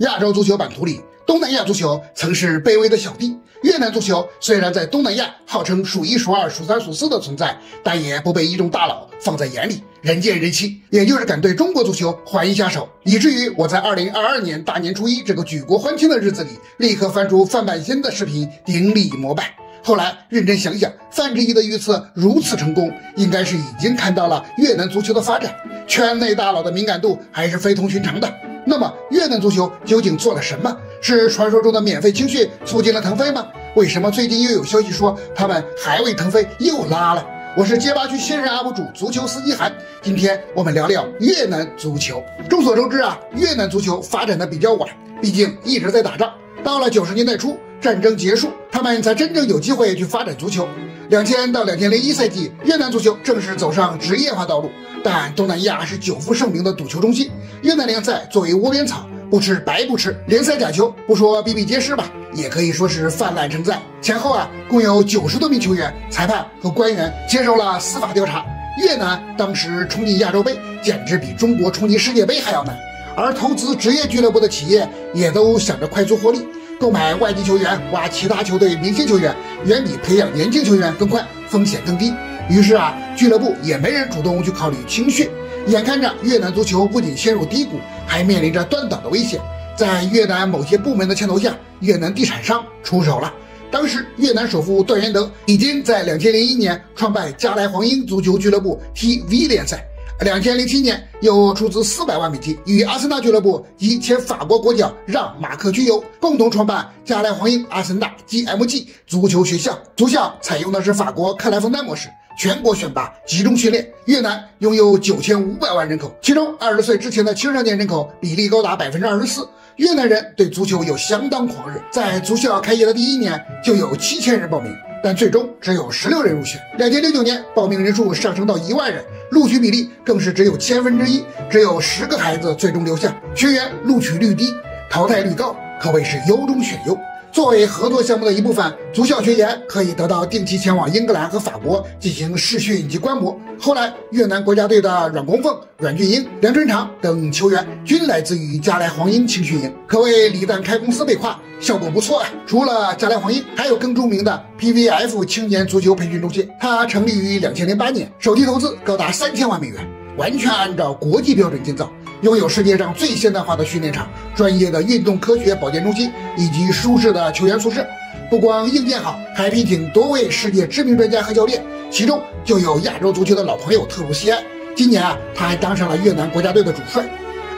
亚洲足球版图里，东南亚足球曾是卑微的小弟。越南足球虽然在东南亚号称数一数二、数三数四的存在，但也不被一众大佬放在眼里，人见人欺。也就是敢对中国足球还一下手，以至于我在二零二二年大年初一这个举国欢庆的日子里，立刻翻出范半仙的视频顶礼膜拜。后来认真想想，范志毅的预测如此成功，应该是已经看到了越南足球的发展，圈内大佬的敏感度还是非同寻常的。那么越南足球究竟做了什么？是传说中的免费青训促进了腾飞吗？为什么最近又有消息说他们还为腾飞又拉了？我是街吧区新人 UP 主足球司机韩，今天我们聊聊越南足球。众所周知啊，越南足球发展的比较晚，毕竟一直在打仗。到了九十年代初，战争结束，他们才真正有机会去发展足球。两千到两千零一赛季，越南足球正式走上职业化道路。但东南亚是久负盛名的赌球中心，越南联赛作为窝边草，不吃白不吃。联赛假球不说比比皆是吧，也可以说是泛滥成灾。前后啊，共有九十多名球员、裁判和官员接受了司法调查。越南当时冲进亚洲杯，简直比中国冲进世界杯还要难。而投资职业俱乐部的企业也都想着快速获利。购买外籍球员、挖其他球队明星球员，远比培养年轻球员更快，风险更低。于是啊，俱乐部也没人主动去考虑青训。眼看着越南足球不仅陷入低谷，还面临着断档的危险。在越南某些部门的牵头下，越南地产商出手了。当时，越南首富段元德已经在2001年创办加莱黄鹰足球俱乐部 TV 联赛。两千零七年，又出资四百万美金，与阿森纳俱乐部及前法国国脚让马克居尤共同创办加莱黄鹰阿森纳 GMG 足球学校。足校采用的是法国克莱枫丹模式，全国选拔，集中训练。越南拥有九千五百万人口，其中二十岁之前的青少年人口比例高达百分之二十四。越南人对足球有相当狂热，在足校开业的第一年就有七千人报名。但最终只有十六人入选。两千零九年，报名人数上升到一万人，录取比例更是只有千分之一，只有十个孩子最终留下。学员录取率低，淘汰率高，可谓是优中选优。作为合作项目的一部分，足校学员可以得到定期前往英格兰和法国进行试训以及观摩。后来，越南国家队的阮公凤、阮俊英、梁春长等球员均来自于加莱黄鹰青训营，可谓李诞开公司被夸，效果不错啊。除了加莱黄鹰，还有更著名的 PVF 青年足球培训中心，它成立于两千零八年，首期投资高达三千万美元，完全按照国际标准建造。拥有世界上最现代化的训练场、专业的运动科学保健中心以及舒适的球员宿舍，不光硬件好，还聘请多位世界知名专家和教练，其中就有亚洲足球的老朋友特鲁西安。今年啊，他还当上了越南国家队的主帅。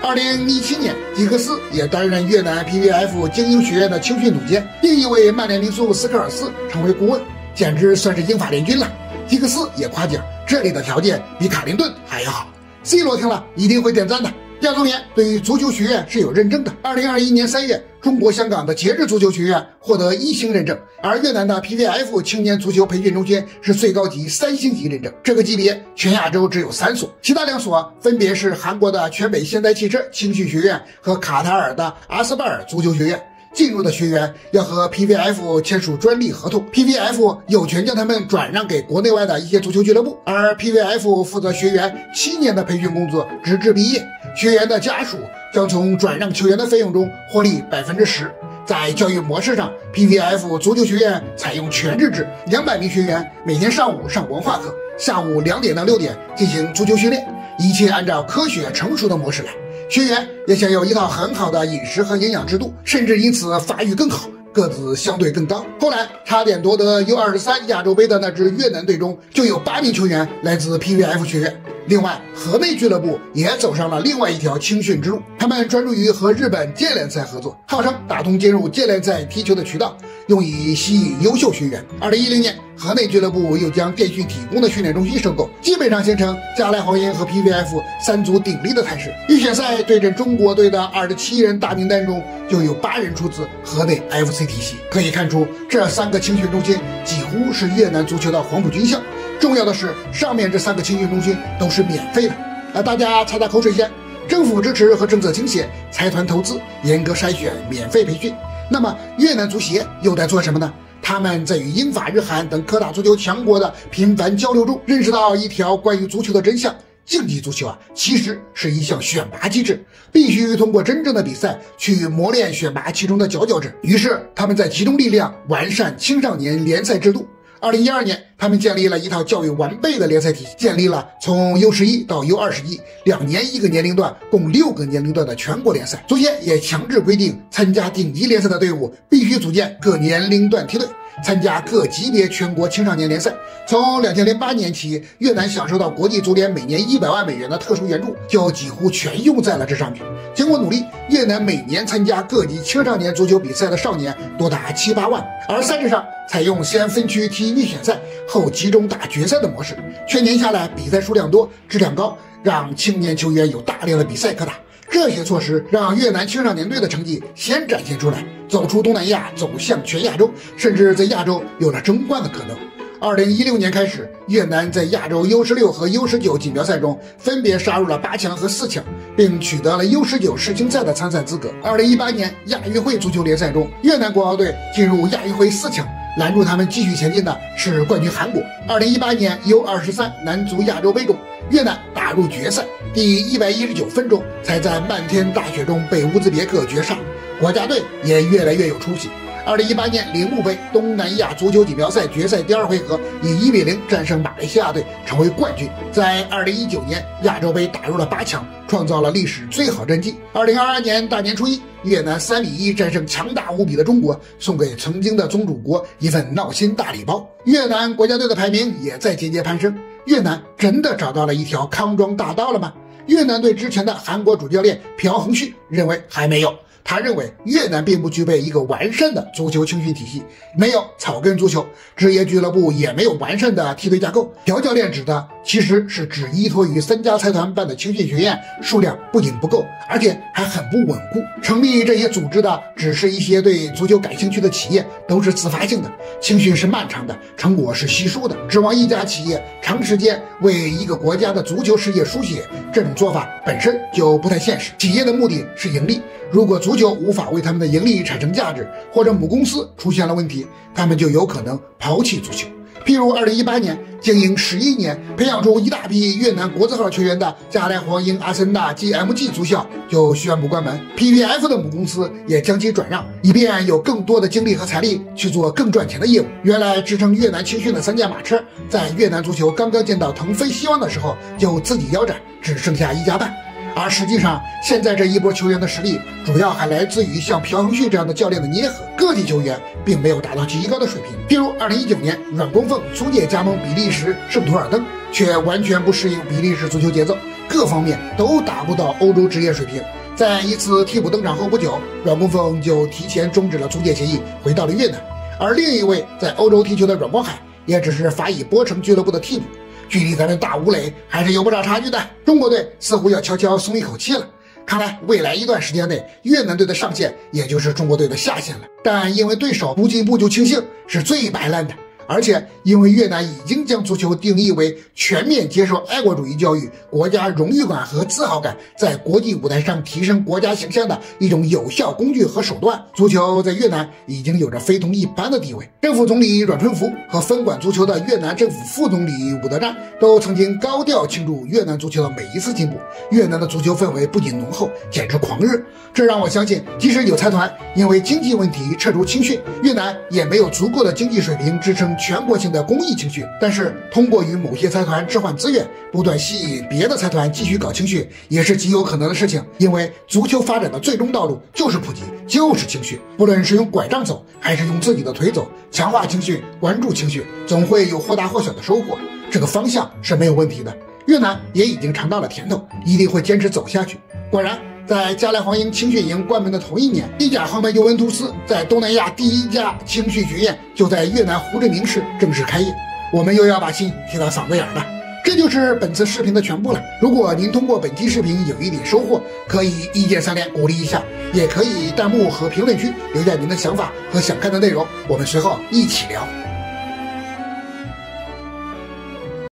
二零一七年，吉克斯也担任越南 PVF 精英学院的青训总监，另一位曼联名宿斯科尔斯成为顾问，简直算是英法联军了。吉克斯也夸奖这里的条件比卡林顿还要好。C 罗听了一定会点赞的。亚足联对于足球学院是有认证的。二零二一年三月，中国香港的节日足球学院获得一星认证，而越南的 PVF 青年足球培训中心是最高级三星级认证。这个级别全亚洲只有三所，其他两所分别是韩国的全北现代汽车青训学院和卡塔尔的阿斯拜尔足球学院。进入的学员要和 PVF 签署专利合同，PVF 有权将他们转让给国内外的一些足球俱乐部，而 PVF 负责学员七年的培训工作，直至毕业。学员的家属将从转让球员的费用中获利百分之十。在教育模式上，PVF 足球学院采用全日制，两百名学员每天上午上文化课，下午两点到六点进行足球训练，一切按照科学成熟的模式来。学员也享有一套很好的饮食和营养制度，甚至因此发育更好，个子相对更高。后来差点夺得 U 二十三亚洲杯的那支越南队中，就有八名球员来自 PVF 学院。另外，河内俱乐部也走上了另外一条青训之路。他们专注于和日本建联赛合作，号称打通进入建联赛踢球的渠道，用以吸引优秀学员。二零一零年，河内俱乐部又将电讯体工的训练中心收购，基本上形成加莱黄鹰和 PVF 三足鼎立的态势。预选赛对阵中国队的二十七人大名单中，就有八人出自河内 FC 体系。可以看出，这三个青训中心几乎是越南足球的黄埔军校。重要的是，上面这三个青训中心都是免费的。啊，大家擦擦口水先。政府支持和政策倾斜，财团投资，严格筛选，免费培训。那么越南足协又在做什么呢？他们在与英法日韩等各大足球强国的频繁交流中，认识到一条关于足球的真相：竞技足球啊，其实是一项选拔机制，必须通过真正的比赛去磨练选拔其中的佼佼者。于是，他们在集中力量完善青少年联赛制度。二零一二年，他们建立了一套教育完备的联赛体系，建立了从 U 十一到 U 二十一两年一个年龄段，共六个年龄段的全国联赛。足协也强制规定，参加顶级联赛的队伍必须组建各年龄段梯队。参加各级别全国青少年联赛。从两千零八年起，越南享受到国际足联每年一百万美元的特殊援助，就几乎全用在了这上面。经过努力，越南每年参加各级青少年足球比赛的少年多达七八万。而赛制上采用先分区踢预选赛，后集中打决赛的模式，全年下来比赛数量多、质量高，让青年球员有大量的比赛可打。这些措施让越南青少年队的成绩先展现出来，走出东南亚，走向全亚洲，甚至在亚洲有了争冠的可能。二零一六年开始，越南在亚洲 U 十六和 U 十九锦标赛中分别杀入了八强和四强，并取得了 U 十九世青赛的参赛资格。二零一八年亚运会足球联赛中，越南国奥队进入亚运会四强。拦住他们继续前进的是冠军韩国。二零一八年 U 二十三男足亚洲杯中，越南打入决赛，第一百一十九分钟才在漫天大雪中被乌兹别克绝杀，国家队也越来越有出息。二零一八年铃木杯东南亚足球锦标赛决赛第二回合，以一比零战胜马来西亚队，成为冠军。在二零一九年亚洲杯打入了八强，创造了历史最好战绩。二零二二年大年初一。越南三比一战胜强大无比的中国，送给曾经的宗主国一份闹心大礼包。越南国家队的排名也在节节攀升。越南真的找到了一条康庄大道了吗？越南队之前的韩国主教练朴恒旭认为还没有。他认为越南并不具备一个完善的足球青训体系，没有草根足球，职业俱乐部也没有完善的梯队架构。朴教练指的其实是只依托于三家财团办的青训学院，数量不仅不够，而且还很不稳固。成立这些组织的只是一些对足球感兴趣的企业，都是自发性的。青训是漫长的，成果是稀疏的。指望一家企业长时间为一个国家的足球事业书写，这种做法本身就不太现实。企业的目的是盈利，如果足足球无法为他们的盈利产生价值，或者母公司出现了问题，他们就有可能抛弃足球。譬如二零一八年经营十一年，培养出一大批越南国字号球员的加莱黄鹰阿森纳 GMG 足校就宣布关门，PPF 的母公司也将其转让，以便有更多的精力和财力去做更赚钱的业务。原来支撑越南青训的三驾马车，在越南足球刚刚见到腾飞希望的时候，就自己腰斩，只剩下一家半。而实际上，现在这一波球员的实力，主要还来自于像朴恒旭这样的教练的捏合，个体球员并没有达到极高的水平。譬如，2019年阮光凤租借加盟比利时圣图尔登，却完全不适应比利时足球节奏，各方面都达不到欧洲职业水平。在一次替补登场后不久，阮光凤就提前终止了租借协议，回到了越南。而另一位在欧洲踢球的阮光海，也只是法乙波城俱乐部的替补。距离咱们大吴磊还是有不少差距的。中国队似乎要悄悄松一口气了，看来未来一段时间内，越南队的上限也就是中国队的下限了。但因为对手不进步就庆幸，是最摆烂的。而且，因为越南已经将足球定义为全面接受爱国主义教育、国家荣誉感和自豪感，在国际舞台上提升国家形象的一种有效工具和手段，足球在越南已经有着非同一般的地位。政府总理阮春福和分管足球的越南政府副总理伍德战都曾经高调庆祝越南足球的每一次进步。越南的足球氛围不仅浓厚，简直狂热。这让我相信，即使有财团因为经济问题撤出青训，越南也没有足够的经济水平支撑。全国性的公益情绪，但是通过与某些财团置换资源，不断吸引别的财团继续搞情绪，也是极有可能的事情。因为足球发展的最终道路就是普及，就是情绪。不论是用拐杖走，还是用自己的腿走，强化情绪，关注情绪，总会有或大或小的收获。这个方向是没有问题的。越南也已经尝到了甜头，一定会坚持走下去。果然。在加莱黄鹰青训营关门的同一年，意甲豪门尤文图斯在东南亚第一家青训学院就在越南胡志明市正式开业。我们又要把心提到嗓子眼了。这就是本次视频的全部了。如果您通过本期视频有一点收获，可以一键三连鼓励一下，也可以弹幕和评论区留下您的想法和想看的内容，我们随后一起聊。